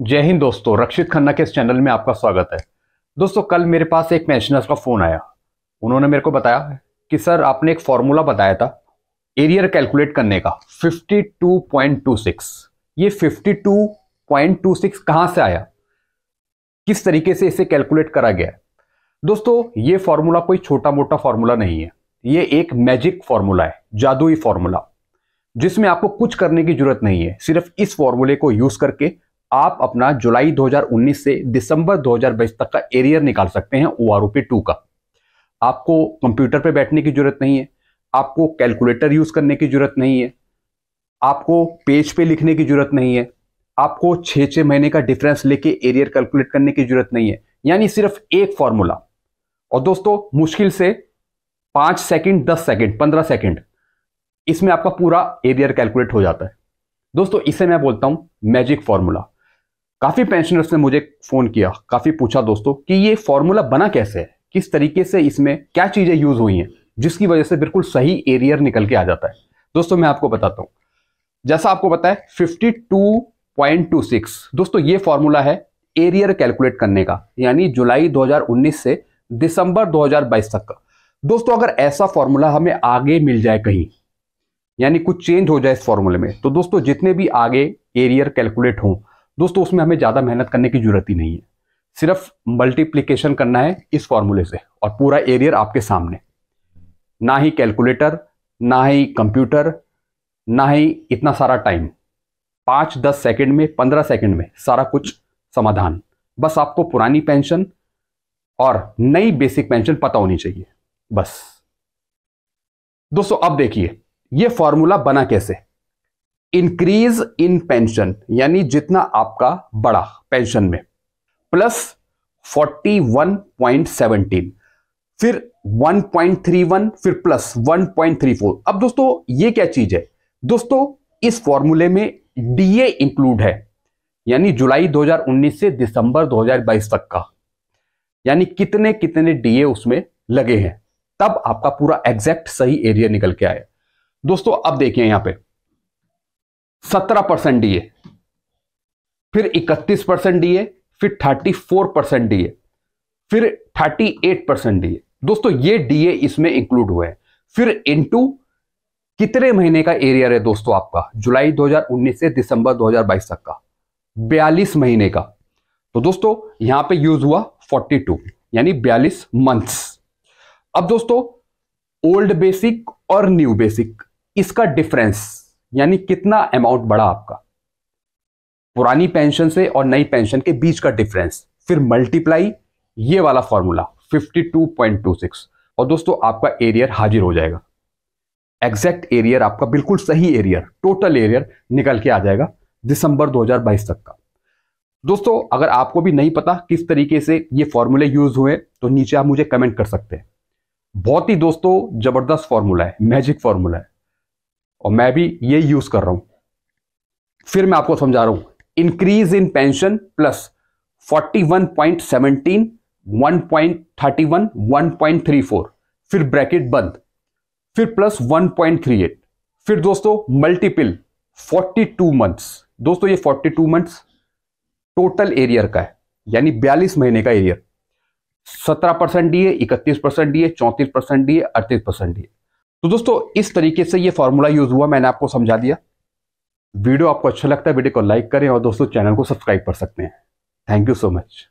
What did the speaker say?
जय हिंद दोस्तों, रक्षित खन्ना के इस चैनल में आपका स्वागत है। दोस्तों, कल मेरे पास एक पेंशनर्स का फ़ोन आया। उन्होंने मेरे को बताया कि, सर, आपने एक फॉर्मूला बताया था एरियर कैलकुलेट करने का 52.26 ये 52.26 कहाँ से आया? किस तरीके से इसे कैलकुलेट करा गया? दोस्तों, ये फॉर्मूला कोई छोटा मोटा फॉर्मूला नहीं है। ये एक मैजिक फॉर्मूला है, जादुई फॉर्मूला जिसमें आपको कुछ करने की ज़रूरत नहीं है। सिर्फ़ इस फॉर्मूले को यूज़ करके आप अपना जुलाई 2019 से दिसंबर 2022 तक का एरियर निकाल सकते हैं ओ आर टू का। आपको कंप्यूटर पर बैठने की ज़रूरत नहीं है, आपको कैलकुलेटर यूज़ करने की ज़रूरत नहीं है, आपको पेज पे लिखने की ज़रूरत नहीं है, आपको छः छः महीने का डिफरेंस लेके एरियर कैलकुलेट करने की ज़रूरत नहीं है। यानी सिर्फ़ एक फॉर्मूला और दोस्तों, मुश्किल से पाँच सेकंड दस सेकंड पंद्रह सेकंड इसमें आपका पूरा एरियर कैलकुलेट हो जाता है। दोस्तों, इसे मैं बोलता हूँ मैजिक फॉर्मूला काफ़ी पेंशनर्स ने मुझे फ़ोन किया, काफ़ी पूछा दोस्तों कि ये फॉर्मूला बना कैसे है? किस तरीके से इसमें क्या चीज़ें यूज़ हुई हैं? जिसकी वजह से बिल्कुल सही एरियर निकल के आ जाता है। दोस्तों, मैं आपको बताता हूँ। जैसा आपको पता है 52.26 दोस्तों, ये फॉर्मूला है एरियर कैलकुलेट करने का, यानी जुलाई 2019 से दिसंबर 2022 तक का। दोस्तों, अगर ऐसा फॉर्मूला हमें आगे मिल जाए कहीं, यानी कुछ चेंज हो जाए इस फॉर्मूले में तो दोस्तों, जितने भी आगे एरियर कैलकुलेट हों दोस्तों, उसमें हमें ज़्यादा मेहनत करने की ज़रूरत ही नहीं है। सिर्फ़ मल्टीप्लीकेशन करना है इस फॉर्मूले से और पूरा एरियर आपके सामने। ना ही कैलकुलेटर ना ही कंप्यूटर ना ही इतना सारा टाइम पाँच, दस सेकंड में, पंद्रह सेकंड में सारा कुछ समाधान। बस आपको पुरानी पेंशन और नई बेसिक पेंशन पता होनी चाहिए। बस। दोस्तों, अब देखिए यह फॉर्मूला बना कैसे? इंक्रीज इन पेंशन यानी जितना आपका बड़ा पेंशन में। प्लस 41.17 फिर 1.31 फिर प्लस 1.34 अब दोस्तों, ये क्या चीज़ है? दोस्तों, इस फॉर्मूले में डीए इंक्लूड है, यानी जुलाई 2019 से दिसंबर 2022 तक का। यानी कितने कितने डीए उसमें लगे हैं? तब आपका पूरा एग्जैक्ट सही एरिया निकल के आए दोस्तों, अब देखिए यहाँ पे। सत्रह परसेंट डीए, फिर इकतीस परसेंट डीए, फिर थर्टी फोर परसेंट डीए, फिर थर्टी एट परसेंट डीए। दोस्तों, ये डीए इसमें इंक्लूड हुए हैं। फिर इनटू कितने महीने का एरियर है दोस्तों आपका? जुलाई 2019 से दिसंबर 2022 तक का। 42 महीने का। तो दोस्तों, यहाँ पे यूज़ हुआ 42 यानी 42 मंथ्स अब दोस्तों ओल्ड बेसिक और न्यू बेसिक इसका डिफरेंस यानी कितना अमाउंट बढ़ा आपका? पुरानी पेंशन से और नई पेंशन के बीच का डिफरेंस फिर मल्टीप्लाई ये वाला फॉर्मूला 52.26 और दोस्तों, आपका एरियर हाजिर हो जाएगा। एग्जैक्ट एरियर आपका बिल्कुल सही एरियर टोटल एरियर निकल के आ जाएगा दिसंबर 2022 तक का। दोस्तों, अगर आपको भी नहीं पता किस तरीके से ये फॉर्मूले यूज़ हुए तो नीचे आप मुझे कमेंट कर सकते हैं। बहुत ही दोस्तों, ज़बरदस्त फॉर्मूला है मैजिक फॉर्मूला है। और मैं भी ये यूज़ कर रहा हूँ। फिर मैं आपको समझा रहा हूँ। इंक्रीज इन पेंशन प्लस 41.17 1.31 1.34 फिर ब्रैकेट बंद। फिर प्लस 1.38 फिर दोस्तों मल्टीपल 42 मंथ्स दोस्तों ये 42 मंथ्स टोटल एरियर का है, यानी 42 महीने का एरियर 17 परसेंट डी इकतीस परसेंट डी चौंतीस परसेंट डी अड़तीस परसेंट डी तो दोस्तों, इस तरीके से ये फॉर्मूला यूज़ हुआ, मैंने आपको समझा दिया। वीडियो आपको अच्छा लगता है, वीडियो को लाइक करें और दोस्तों, चैनल को सब्सक्राइब कर सकते हैं। Thank you so much